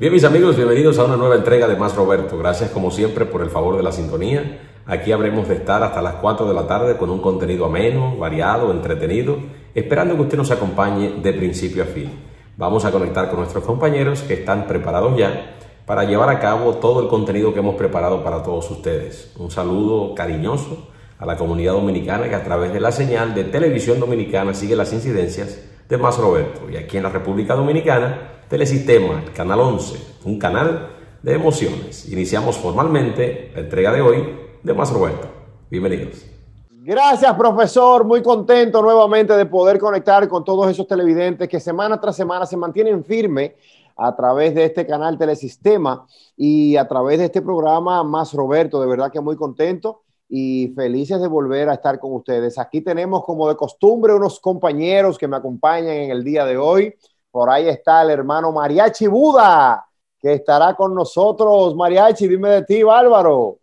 Bien, mis amigos, bienvenidos a una nueva entrega de Más Roberto. Gracias como siempre por el favor de la sintonía. Aquí habremos de estar hasta las 4 de la tarde con un contenido ameno, variado, entretenido, esperando que usted nos acompañe de principio a fin. Vamos a conectar con nuestros compañeros que están preparados ya para llevar a cabo todo el contenido que hemos preparado para todos ustedes. Un saludo cariñoso a la comunidad dominicana que a través de la señal de televisión dominicana sigue las incidencias de Más Roberto. Y aquí en la República Dominicana, Telesistema, el Canal 11, un canal de emociones. Iniciamos formalmente la entrega de hoy de Más Roberto. Bienvenidos. Gracias, profesor. Muy contento nuevamente de poder conectar con todos esos televidentes que semana tras semana se mantienen firmes a través de este canal Telesistema y a través de este programa Más Roberto. De verdad que muy contento y felices de volver a estar con ustedes. Aquí tenemos, como de costumbre, unos compañeros que me acompañan en el día de hoy. Por ahí está el hermano Mariachi Buda, que estará con nosotros. Mariachi, dime de ti, Bárbaro.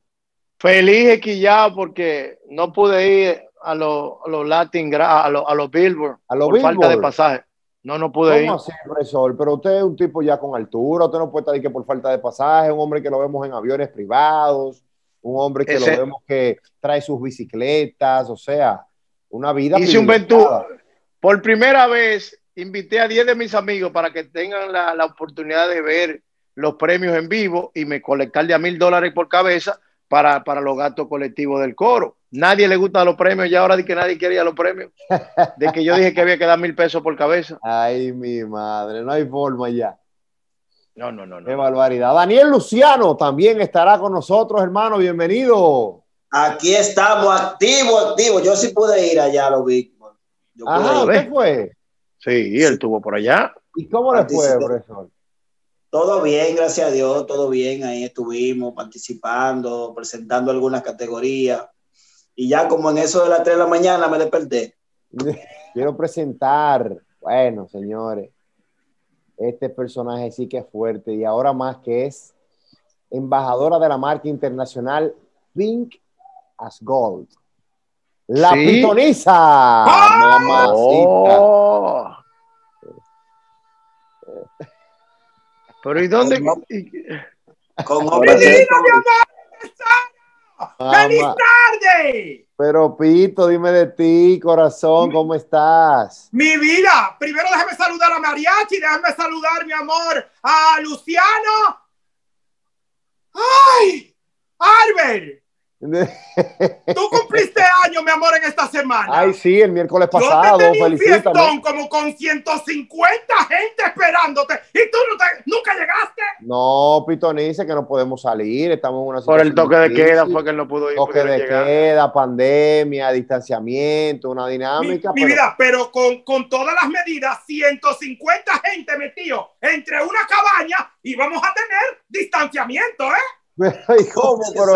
Feliz equillado porque no pude ir a los Latin, a los, a los Billboard, a los por Billboard. falta de pasaje. No, no pude ir. ¿Cómo así, profesor? Pero usted es un tipo ya con altura, usted no puede estar ahí que por falta de pasaje, un hombre que lo vemos en aviones privados, un hombre que Ese- lo vemos que trae sus bicicletas, o sea, una vida. Hice un. Ventura. Por primera vez invité a 10 de mis amigos para que tengan la, la oportunidad de ver los premios en vivo y me colectar de a mil dólares por cabeza para, para los gastos colectivos del coro. Nadie le gusta los premios y ahora di que nadie quería los premios. De que yo dije que había que dar mil pesos por cabeza. Ay, mi madre, no hay forma ya. No, no, no, Qué no. barbaridad. Daniel Luciano también estará con nosotros, hermano. Bienvenido. Aquí estamos, activos, activos. Yo sí pude ir allá a los Ajá, ir. ¿usted fue? Sí, él estuvo por allá. ¿Y cómo le fue, profesor? Todo bien, gracias a Dios, todo bien. Ahí estuvimos participando, presentando algunas categorías. Y ya como en eso de las 3 de la mañana me desperté. Quiero presentar, bueno, señores, este personaje sí que es fuerte y ahora más que es embajadora de la marca internacional Pink as Gold. La Sí. pitoniza. Oh. Pero ¿y dónde? y- Con Ahora sí. ¡Feliz tarde! Pero Pito, dime de ti, corazón, ¿cómo estás? Mi vida, primero déjame saludar a Mariachi, déjame saludar, mi amor, a Luciano. ¡Ay! Albert, tú cumpliste año, mi amor, en esta semana. Ay, sí, el miércoles Yo pasado, te tenía un fiestón como con 150 gente esperándote y tú no te- nunca llegaste. No, Pitonice, que no podemos salir, estamos en una Por el situación toque de queda fue que él no pudo ir. toque de llegar. queda, pandemia, distanciamiento, una Mi, dinámica. mi pero- vida, pero con, con todas las medidas, 150 gente metido entre una cabaña y vamos a tener distanciamiento, ¿eh? Ay, ¿cómo? Pero,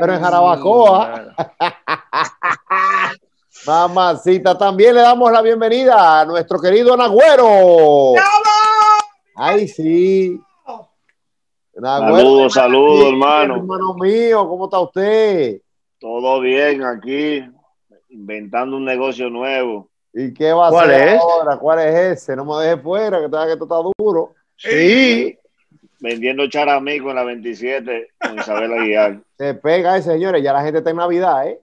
pero en Jarabacoa, mamacita, también le damos la bienvenida a nuestro querido Nagüero. Ay, sí. Saludos, saludos, hermano. Hermano mío, ¿cómo está usted? Todo bien aquí, inventando un negocio nuevo. ¿Y qué va a ¿Cuál hacer es? ahora? ¿Cuál es ese? No me deje fuera, que, está- que esto está duro. Sí. Vendiendo charamico en la 27 con Isabel Aguilar. Se pega, eh, señores, ya la gente está en Navidad, ¿eh?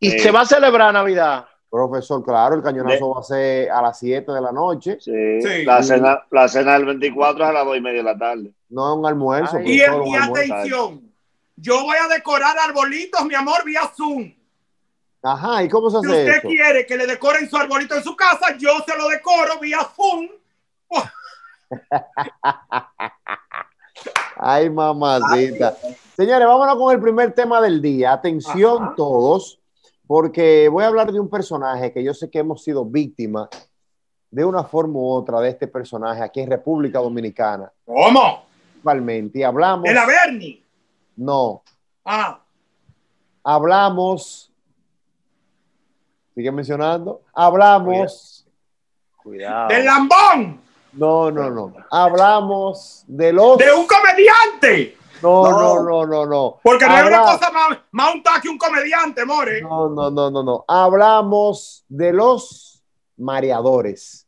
Y se va a celebrar Navidad. Profesor, claro, el cañonazo va a ser a las 7 de la noche. Sí. Sí. La, cena, la cena del 24 es a las 2 y media de la tarde. No es un almuerzo. Ay. Y, un y almuerzo. atención, yo voy a decorar arbolitos, mi amor, vía Zoom. Ajá, ¿y cómo se Si hace usted eso? quiere que le decoren su arbolito en su casa, yo se lo decoro vía Zoom. Ay, mamacita. Señores, vámonos con el primer tema del día. Atención Ajá. todos, porque voy a hablar de un personaje que yo sé que hemos sido víctimas de una forma u otra de este personaje aquí en República Dominicana, ¿Cómo? principalmente. Y hablamos. De la Bernie. No, Ah, hablamos. Sigue mencionando. Hablamos. Cuidado. del lambón, No, no, no. Hablamos de los. de un comediante. No, no, No. no, no. Porque no hay una cosa más, más untada que un comediante, more. No, no, no, no, no. Hablamos de los mareadores.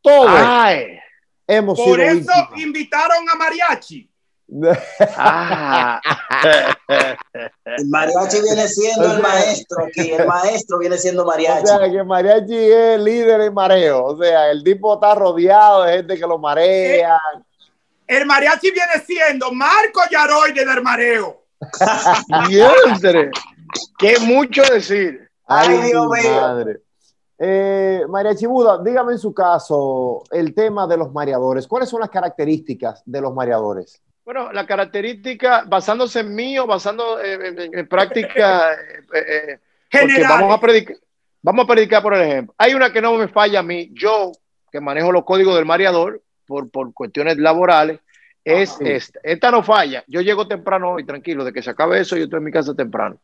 Todos, Ay, hemos Por eso invitaron a Mariachi. Ah. El mariachi viene siendo O el maestro aquí, el maestro viene siendo O mariachi. sea, que Mariachi es líder en mareo. O sea, el tipo está rodeado de gente que lo marea. El mariachi viene siendo Marco Yaroide del mareo. Qué mucho decir. Ay, Dios mío. madre. Eh, Mariachi Buda, dígame en su caso el tema de los mareadores. ¿Cuáles son las características de los mareadores? Bueno, la característica, basándose en mí o basando en, en- en práctica, eh, eh, vamos a predicar, vamos a predicar por el ejemplo. Hay una que no me falla a mí, yo que manejo los códigos del mareador por, por cuestiones laborales, es Sí. esta. Esta no falla. Yo llego temprano hoy, tranquilo, de que se acabe eso, yo estoy en mi casa temprano.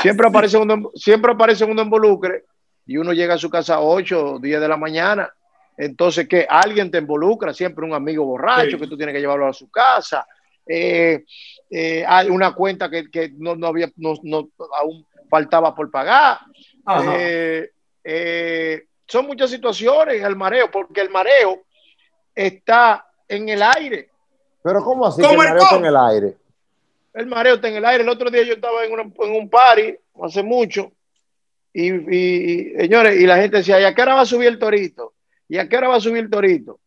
Siempre aparece uno, siempre aparece uno involucre y uno llega a su casa a 8 o 10 de la mañana. Entonces, que alguien te involucra, siempre un amigo borracho Sí. que tú tienes que llevarlo a su casa. Eh, eh, hay una cuenta que, que no, no había, no, no- aún faltaba por pagar. Eh, eh, son muchas situaciones el mareo, porque el mareo está en el aire. Pero ¿cómo así? Que el mareo está en el aire. El mareo está en el aire. El otro día yo estaba en, una- en un party, hace mucho, y, y- y, señores, y la gente decía, ¿y a qué hora va a subir el torito? ¿Y a qué hora va a subir el torito?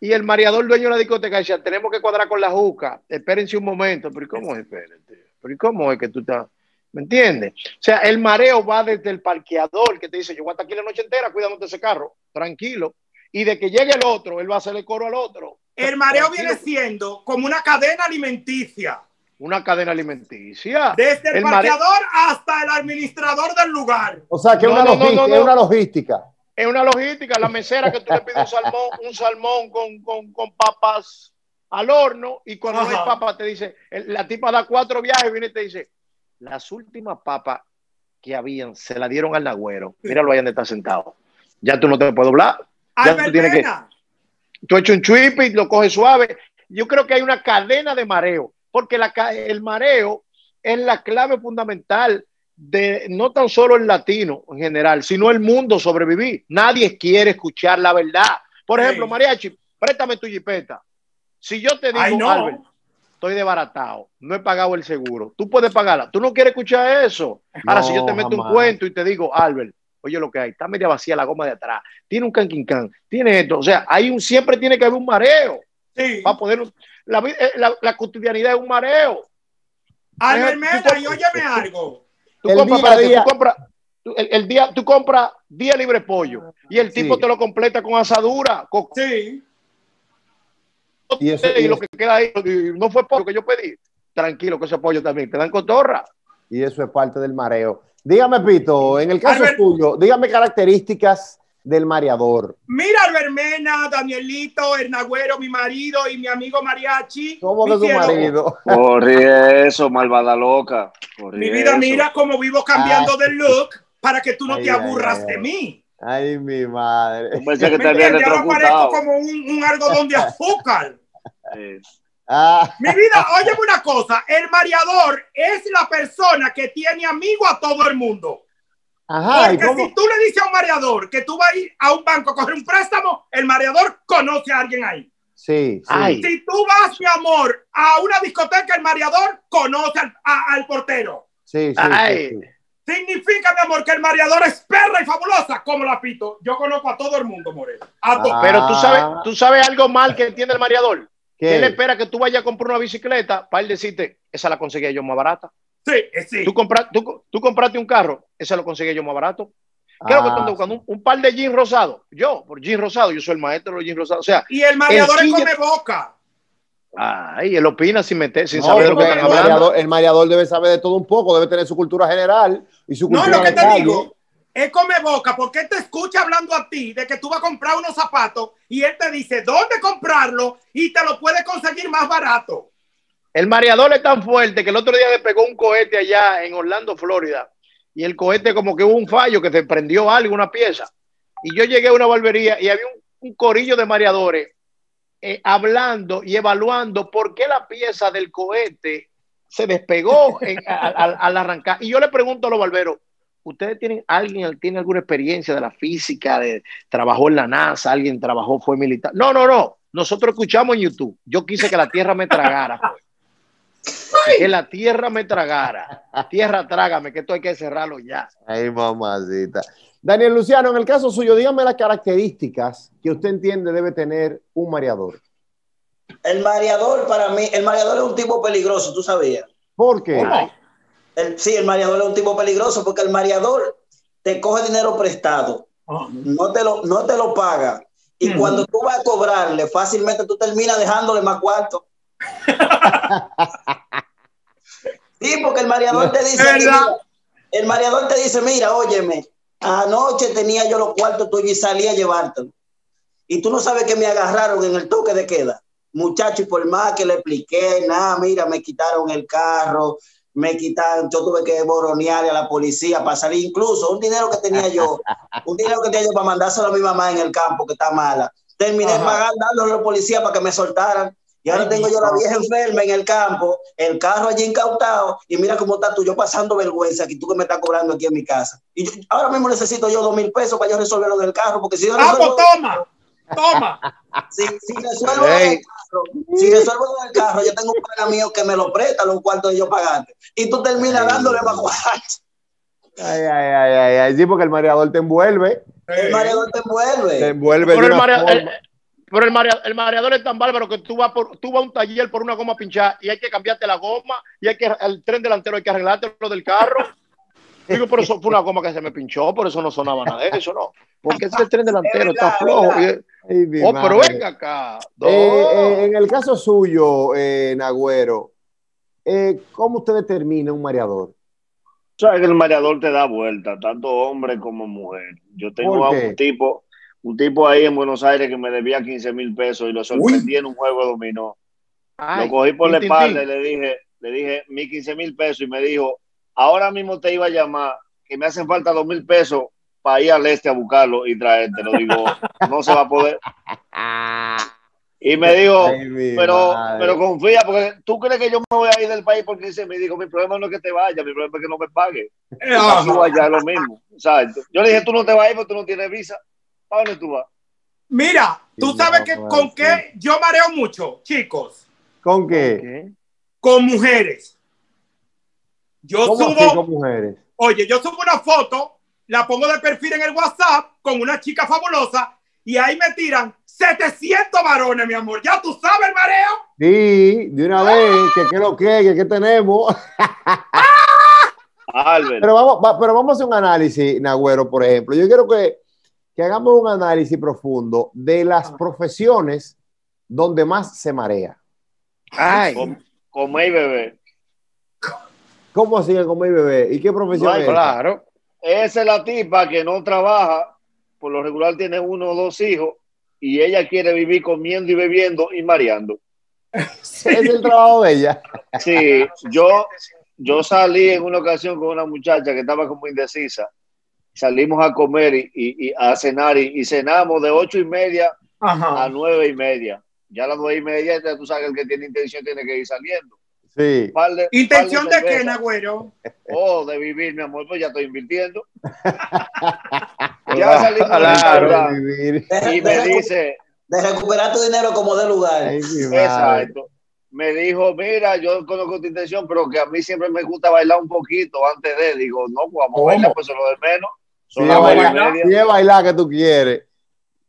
Y el mareador dueño de la discoteca decía, tenemos que cuadrar con la juca, espérense un momento. Pero ¿y cómo es? Espérate. Pero ¿y cómo es que tú estás? ¿Me entiendes? O sea, el mareo va desde el parqueador que te dice, yo voy a estar aquí la noche entera cuidándote ese carro, tranquilo. Y de que llegue el otro, él va a hacerle coro al otro. El mareo Tranquilo. viene siendo como una cadena alimenticia. Una cadena alimenticia. Desde el, El mareo- parqueador hasta el administrador del lugar. O sea, que No, una no, no, logística. no, no. es una logística. Es una logística, la mesera que tú le pides un salmón, un salmón con, con, con papas al horno y cuando no Ajá. hay papas te dice, la tipa da cuatro viajes viene y te dice, las últimas papas que habían se la dieron al nagüero. Míralo ahí donde está sentado. Ya tú no te puedes doblar. Ya Albert tú tienes que- Tú echas un chuip y lo coges suave. Yo creo que hay una cadena de mareo, porque la, el mareo es la clave fundamental de no tan solo el latino en general, sino el mundo sobrevivir. Nadie quiere escuchar la verdad. Por ejemplo, Mariachi, préstame tu jipeta. Si yo te digo, Ay, no. Albert, estoy desbaratado, no he pagado el seguro, tú puedes pagarla. Tú no quieres escuchar eso. Ahora, No, si yo te meto jamás. un cuento y te digo, Albert, oye lo que hay, está media vacía la goma de atrás, tiene un canquincán, tiene esto, o sea, hay un, siempre tiene que haber un mareo sí. para poder, la, eh, la, la cotidianidad es un mareo. Albert Mena, y óyeme algo. Tú El compras, día a espérate, día. tú compras, tú- el, el día, tú compras día libre pollo y el tipo Sí. te lo completa con asadura, con Sí. Y eso- y y lo eso- que queda ahí, no fue pollo que yo pedí. Tranquilo, que ese pollo también te dan cotorra. Y eso es parte del mareo. Dígame, Pito, en el caso Albert- tuyo, dígame características del mareador. Mira, Albert Mena, Danielito, el Nagüero, mi marido y mi amigo Mariachi. ¿Cómo mi que su marido? Corre eso, malvada loca. Corre Mi vida, eso. mira cómo vivo cambiando de look para que tú no Ay, te aburras ay, de mí. Ay, mi madre. Yo pensé que ¿Me te había parezco como un, un algodón de azúcar. Ah, Mi vida, óyeme una cosa, el mareador es la persona que tiene amigo a todo el mundo. Ajá, ¿y Porque cómo? si tú le dices a un mareador que tú vas a ir a un banco a coger un préstamo, el mareador conoce a alguien ahí. Sí, sí. Ay. Si tú vas, mi amor, a una discoteca, el mareador conoce al, a- al portero. Sí, sí, Ay. sí, sí. Significa, mi amor, que el mareador es perra y fabulosa, como la pito. Yo conozco a todo el mundo, More. A to- Ah. Pero tú sabes, tú sabes algo mal que tiene el mareador. ¿Qué? Él espera que tú vayas a comprar una bicicleta para él decirte, esa la conseguí yo más barata. Sí, eh, sí. Tú, compra- tú, tú compraste un carro, esa lo conseguí yo más barato. Creo que Ah, están buscando un, un par de jeans rosados. Yo, por jeans rosados, yo soy el maestro de los jeans rosados. O sea, Y el mareador es come boca. ay, él opina sin meter, sin no, saber lo que están el, hablando. mareador, el mareador debe saber de todo un poco, debe tener su cultura general y su No, cultura lo que te calle. digo es come boca, porque él te escucha hablando a ti de que tú vas a comprar unos zapatos y él te dice dónde comprarlo y te lo puede conseguir más barato. El mareador es tan fuerte que el otro día le pegó un cohete allá en Orlando, Florida. Y el cohete como que hubo un fallo, que se prendió algo, una pieza. Y yo llegué a una barbería y había un, corillo de mareadores eh, hablando y evaluando por qué la pieza del cohete se despegó al arrancar. Y yo le pregunto a los barberos, ¿ustedes tienen alguien tiene alguna experiencia de la física, de trabajó en la NASA, alguien trabajó, fue militar? No, no, no. nosotros escuchamos en YouTube. Yo quise que la tierra me tragara. pues. Que la tierra me tragara. Tierra, trágame, que esto hay que cerrarlo ya. Ay, mamacita. Daniel Luciano, en el caso suyo, dígame las características que usted entiende debe tener un mareador. El mareador, para mí, el mareador es un tipo peligroso, ¿tú sabías? ¿Por qué? El- sí, el mareador es un tipo peligroso porque el mareador te coge dinero prestado, no te lo, no te lo paga. Y Ujú. cuando tú vas a cobrarle, fácilmente tú terminas dejándole más cuarto. sí, porque el mareador te dice, mira, el mareador te dice, mira, óyeme, anoche tenía yo los cuartos tuyos y salí a llevártelo. Y tú no sabes que me agarraron en el toque de queda. Muchacho, y por más que le expliqué, nada, mira, me quitaron el carro, me quitaron, yo tuve que boronearle a la policía para salir, incluso un dinero que tenía yo, un dinero que tenía yo para mandárselo a mi mamá en el campo, que está mala. Terminé pagando, a la policía para que me soltaran. Y ahora tengo yo la vieja enferma en el campo, el carro allí incautado, y mira cómo está tú, yo pasando vergüenza, que tú que me estás cobrando aquí en mi casa. Y yo- ahora mismo necesito yo dos mil pesos para yo resolver lo del carro, porque si yo Ah, pues resuelvo, toma, toma. si, si resuelvo lo del Ey. carro, si resuelvo lo del carro, yo tengo un pana mío que me lo presta los cuartos de yo pagarte. Y tú terminas dándole cuartos. Ay, ay, ay, ay, ay. Sí, porque el mareador te envuelve. El mareador te Te envuelve. envuelve Pero de el, una marea- forma. el- pero el, marea- el mareador es tan bárbaro que tú vas, por, tú vas a un taller por una goma pinchada y hay que cambiarte la goma y hay que el tren delantero hay que arreglarte lo del carro. Digo, pero eso fue una goma que se me pinchó, por eso no sonaba nada de eso, ¿no? Porque ese tren delantero Es verdad, está flojo. es Ay, oh, pero venga acá. Eh, eh, en el caso suyo, eh, Nagüero, eh, ¿cómo usted determina un mareador? Sabes que el mareador te da vuelta, tanto hombre como mujer. Yo tengo ¿Por a un tipo, un tipo ahí en Buenos Aires que me debía 15 mil pesos y lo sorprendí en un juego de dominó. Ay, lo cogí por la espalda y le dije, le dije mis 15 mil pesos y me dijo, ahora mismo te iba a llamar, que me hacen falta dos mil pesos para ir al este a buscarlo y traértelo. Digo, no se va a poder. Y me dijo, Ay, pero, madre. pero confía, porque tú crees que yo me voy a ir del país porque se me dijo, mi problema no es que te vayas, mi problema es que no me pague. Allá es lo mismo. ¿sabes? Yo le dije, tú no te vas a ir porque tú no tienes visa. ¿Para dónde tú vas? Mira, tú Sí, sabes no, que con qué yo mareo mucho, chicos, ¿Con qué? Con mujeres. Yo ¿Cómo así subo, con mujeres? oye, yo subo una foto, la pongo de perfil en el WhatsApp con una chica fabulosa y ahí me tiran 700 varones, mi amor. Ya tú sabes el mareo. Sí, de una vez, que qué lo que, que qué tenemos. Albert, Pero vamos, va- pero vamos a hacer un análisis, Nagüero, por ejemplo. Yo quiero que, que hagamos un análisis profundo de las profesiones donde más se marea. Ay, com- comer y beber. ¿Cómo así que comer bebé? ¿Y qué profesión No hay es? esa? claro. Esa es la tipa que no trabaja, por lo regular tiene uno o dos hijos, y ella quiere vivir comiendo y bebiendo y mareando. Es el trabajo de ella. Sí, yo, yo salí en una ocasión con una muchacha que estaba como indecisa. Salimos a comer y, y- y a cenar y, y cenamos de ocho y media a nueve y media. Ya a las nueve y media, ya tú sabes que el que tiene intención tiene que ir saliendo. Sí. De- ¿Intención par de qué. Nagüero? Oh, de vivir, mi amor, pues ya estoy invirtiendo. ya salimos Claro. restaurante Vivir. De, y me de- dice, de recuperar tu dinero como de lugar. Ay, exacto, me dijo, mira, yo conozco tu intención, pero que a mí siempre me gusta bailar un poquito antes de, digo, no, pues vamos ¿Cómo? a bailar, pues eso es lo de menos. Son las nueve y bailar, media. es bailar que tú quieres.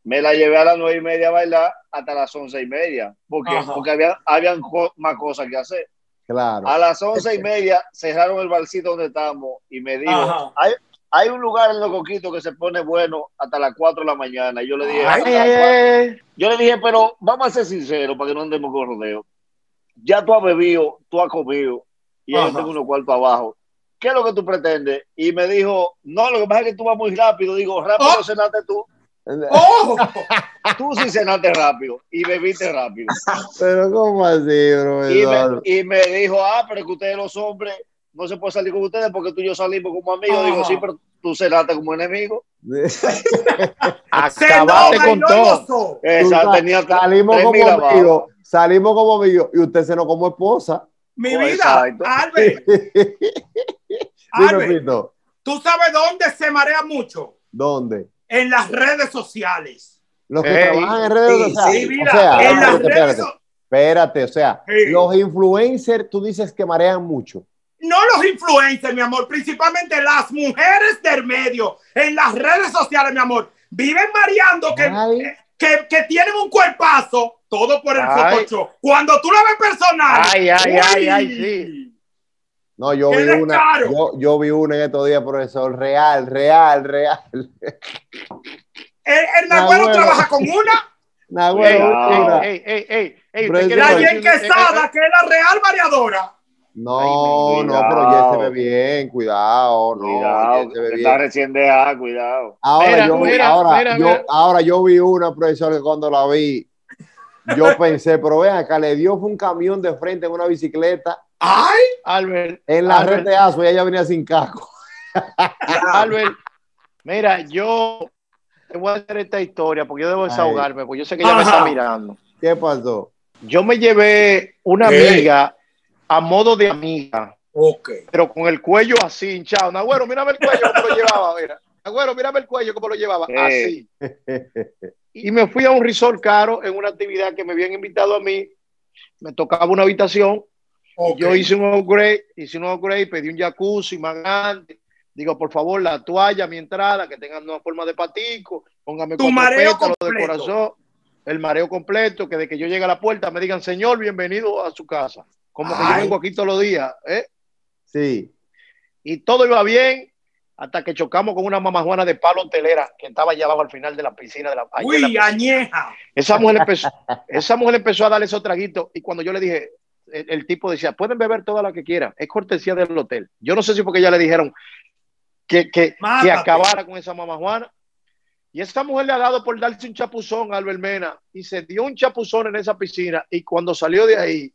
Me la llevé a las nueve y media a bailar hasta las once y media, porque, Ajá. porque había, habían más cosas que hacer. Claro. A las once y media cerraron el barcito donde estamos y me dijo, hay, hay un lugar en los coquitos que se pone bueno hasta las 4 de la mañana. Y yo le dije, yo le dije, pero vamos a ser sinceros para que no andemos con rodeo. Ya tú has bebido, tú has comido y yo tengo unos cuartos abajo. ¿Qué es lo que tú pretendes? Y me dijo, no, lo que pasa es que tú vas muy rápido. Digo, rápido Oh. cenaste tú. ¡Oh! Tú sí cenaste rápido y bebiste rápido. Pero ¿cómo así, Y me, profesor? y me dijo, ah, pero que ustedes los hombres no se puede salir con ustedes porque tú y yo salimos como amigos. Digo, sí, pero tú cenaste como enemigo. Acabaste Cenó, con todo. Esa tenía salimos como amigos, salimos como amigos y usted se nos como esposa. Mi Oh, vida. Albert, Albert, ¿tú sabes dónde se marea mucho? ¿dónde? En las redes sociales. Los que Ey, trabajan en redes sí, sociales. sí, o mira, sea, en las espérate, redes espérate, o sea, Sí. los influencers, tú dices que marean mucho. No los influencers, mi amor, principalmente las mujeres del medio, en las redes sociales, mi amor, viven mareando que, Ay. que, que tienen un cuerpazo, todo por el Ay. Photoshop. Cuando tú la ves personal. Ay, ay, ay, uy, ay, sí. No, yo ¡Qué vi una, yo, yo vi una en estos días, profesor, real, real, real. El, el trabaja con una, Nah, Ey, bueno, Cuidado. una- ey, ey, ey, ey, la Jen Quesada, que es la real variadora. No, Ay, no, pero ya se ve bien, cuidado, no, Cuidado, se ve bien. está recién dejada, cuidado. Ahora, Mira, yo, mira, ahora, mira, yo, mira. ahora yo vi una, profesor, que cuando la vi, yo pensé, pero vean, acá le dio fue un camión de frente en una bicicleta Ay, Albert, en la Albert, red de y ella venía sin casco. Albert, mira, yo te voy a hacer esta historia porque yo debo desahogarme, porque yo sé que ella me Ajá. está mirando. ¿Qué pasó? Yo me llevé una ¿Qué? amiga a modo de amiga, ok. pero con el cuello así hinchado. Nagüero, mírame el cuello como lo llevaba, mira. Nagüero, mírame el cuello como lo llevaba, así. Y me fui a un resort caro en una actividad que me habían invitado a mí. Me tocaba una habitación Yo hice un upgrade, hice un upgrade, pedí un jacuzzi más grande. Digo, por favor, la toalla, mi entrada, que tengan una forma de patico, póngame Tu mareo pétalos de corazón, el mareo completo, que de que yo llegue a la puerta me digan, señor, bienvenido a su casa. Como que yo Ay. vengo aquí todos los días, ¿eh? Sí. Y todo iba bien hasta que chocamos con una mamajuana de palo hotelera que estaba allá abajo al final de la piscina. De la, Uy, piscina. añeja. Esa mujer empezó, esa mujer empezó a darle esos traguitos y cuando yo le dije, el, el tipo decía, pueden beber toda la que quieran, es cortesía del hotel. Yo no sé si porque ya le dijeron que, que, que acabara con esa mamá Juana. Y esa mujer le ha dado por darse un chapuzón a Albert Mena y se dio un chapuzón en esa piscina y cuando salió de ahí,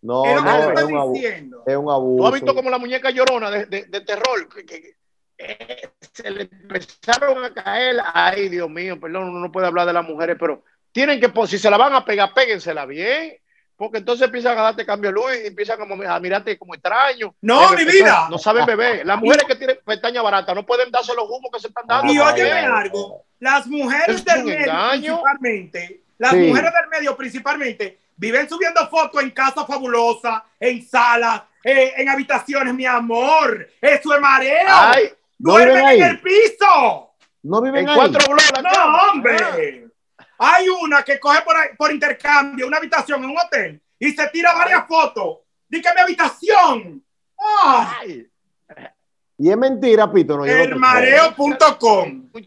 No, no, te es un, abu- diciendo. es un tú has abuso. visto como la muñeca llorona de, de- de terror, que, que- eh, se le empezaron a caer, ay Dios mío, perdón, uno no puede hablar de las mujeres, pero tienen que, pues, si se la van a pegar, péguensela bien, porque entonces empiezan a darte cambio de luz y empiezan como a mirarte como extraño. No, Eh, mi vida. No saben beber. Las mujeres que tienen pestaña barata no pueden darse los humos que se están dando. Y óyeme algo, las mujeres Es del medio engaño. principalmente, las Sí. mujeres del medio principalmente, viven subiendo fotos en casa fabulosa, en salas, eh, en habitaciones, mi amor. Eso es mareo. Ay, ¿No Duermen en el piso. No viven en ahí. cuatro la No, cama. hombre. Hay una que coge por, por intercambio una habitación en un hotel y se tira varias fotos. Dice mi habitación. Ay, Y es mentira, Pito. No,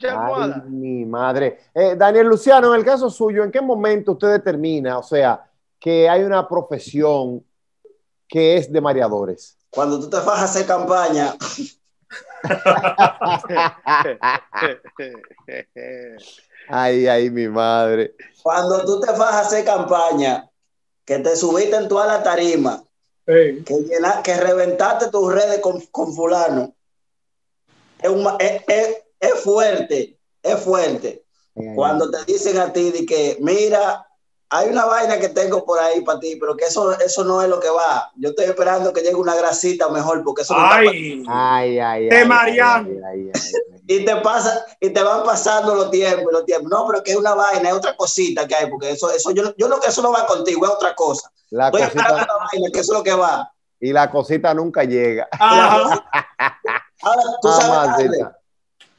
almohada. mi madre. Eh, Daniel Luciano, en el caso suyo, ¿en qué momento usted determina, o sea, que hay una profesión que es de mareadores? Cuando tú te vas a hacer campaña, Ay, ay, mi madre. cuando tú te vas a hacer campaña, que te subiste en toda la tarima, que, llena- que reventaste tus redes con, con fulano, es, es- es- es fuerte, es fuerte. Cuando te dicen a ti de que, mira, hay una vaina que tengo por ahí para ti, pero que eso, eso no es lo que va. Yo estoy esperando que llegue una grasita mejor, porque eso no está pa- Ay, Ay, ay, De ay, Mariano. Y te pasa y te van pasando los tiempos, los tiempos. No, pero que es una vaina, es otra cosita que hay, porque eso, eso yo, yo no que eso no va contigo, es otra cosa. La Estoy esperando cosita, una vaina, que eso es lo que va. y la cosita nunca llega. ajá. Ahora, tú sabes. Ale,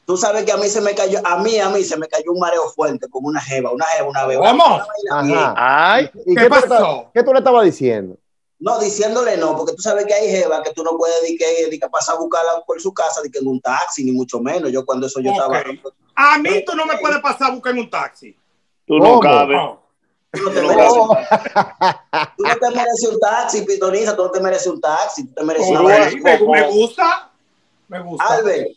tú sabes que a mí se me cayó, a mí, a mí se me cayó un mareo fuerte con una jeva, una jeva, una bien. Ajá. Ay, ¿Y ¿Qué pasó? qué tú le estabas diciendo? No, diciéndole no, porque tú sabes que hay jeva que tú no puedes di que, di que pasar a buscarla por su casa, de que en un taxi, ni mucho menos. Yo cuando eso yo estaba. A mí tú no me puedes pasar a buscar en un taxi. Tú no cabes. No. Tú no te mereces, Oh, tú no te mereces un taxi, pitoniza, tú no te mereces un taxi, tú te mereces una me, me gusta. Me gusta. Albert,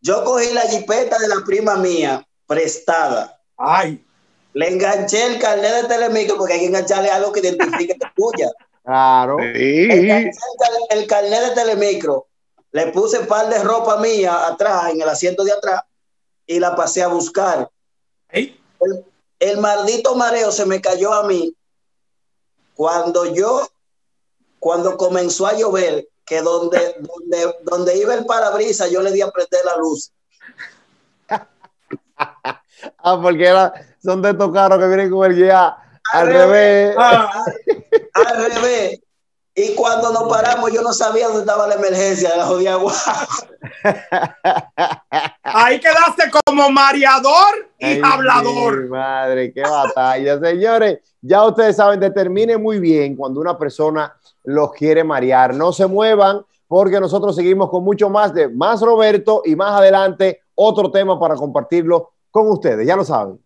yo cogí la jipeta de la prima mía prestada. Ay, Le enganché el carnet de Telemicro porque hay que engancharle algo que identifique que es tuya. Claro. Sí. el, car- el carnet de Telemicro, le puse un par de ropa mía atrás, en el asiento de atrás, y la pasé a buscar. El, el maldito mareo se me cayó a mí cuando yo, cuando comenzó a llover, que donde, donde, donde iba el parabrisas, yo le di a prender la luz. Ah, porque era, son de estos carros que vienen con el guía al, revés. Ah, Al revés. Y cuando nos paramos, yo no sabía dónde estaba la emergencia de la jodida agua. ahí quedaste como mareador y Ay, hablador. mi madre, qué batalla. Señores, ya ustedes saben, determine muy bien cuando una persona los quiere marear. No se muevan porque nosotros seguimos con mucho más de Más Roberto y más adelante otro tema para compartirlo con ustedes. Ya lo saben.